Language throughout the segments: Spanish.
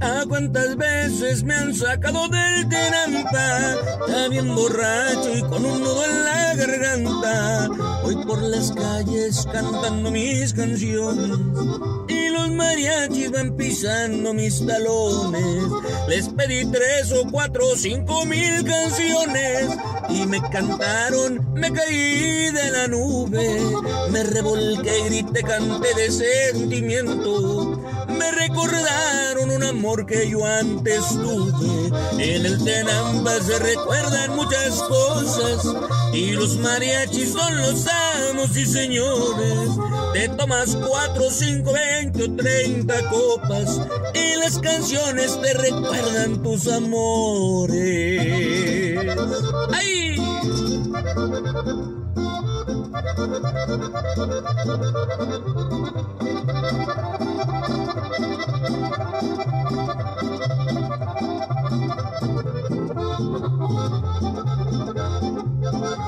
¿A cuántas veces me han sacado del tenampa? Ya bien borracho y con un nudo garganta. Voy por las calles cantando mis canciones y los mariachis van pisando mis talones. Les pedí tres o cuatro o cinco mil canciones y me cantaron, me caí de la nube, me revolqué, grité, canté de sentimiento, me recordaron amor que yo antes tuve. En el Tenamba se recuerdan muchas cosas y los mariachis son los amos y señores. Te tomas cuatro, cinco, veinte o treinta copas y las canciones te recuerdan tus amores. ¡Ay!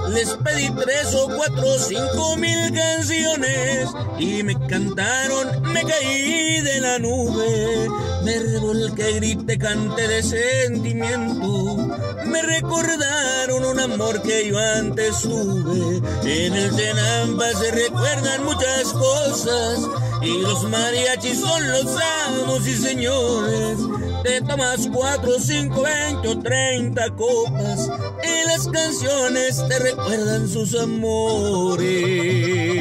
Les pedí tres o cuatro cinco mil canciones y me cantaron, me caí de la nube, me revolqué, grité, canté de sentimiento, me recordaron un amor que yo antes tuve. En el Tenampa se recuerdan muchas cosas y los mariachis son los amos y señores. Te tomas cuatro, cinco, veinte o treinta copas y las canciones te recuerdan sus amores.